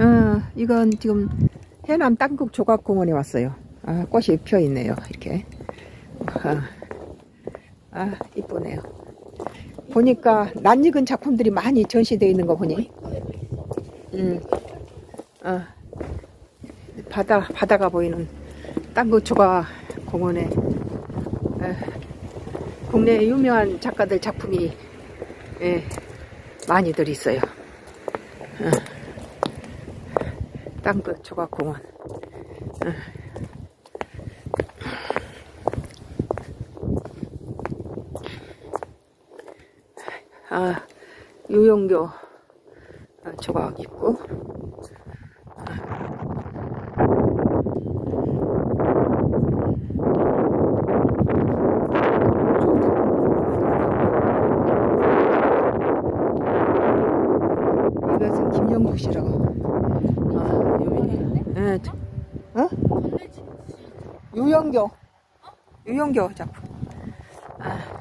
어, 이건 지금 해남 땅국 조각공원에 왔어요. 아, 꽃이 펴 있네요. 이렇게. 아, 아, 이쁘네요. 보니까 낯익은 작품들이 많이 전시되어 있는 거 보니. 음, 어, 바다, 바다가 보이는 땅국 조각공원에 에, 국내 유명한 작가들 작품이 예, 많이들 있어요. 어. 땅끝 조각공원. 어. 아, 유용교 아, 조각 있고. 김병숙 씨라고. 아, 여기. 예. 네. 어? 어? 유영교. 어? 유영교 작품. 아.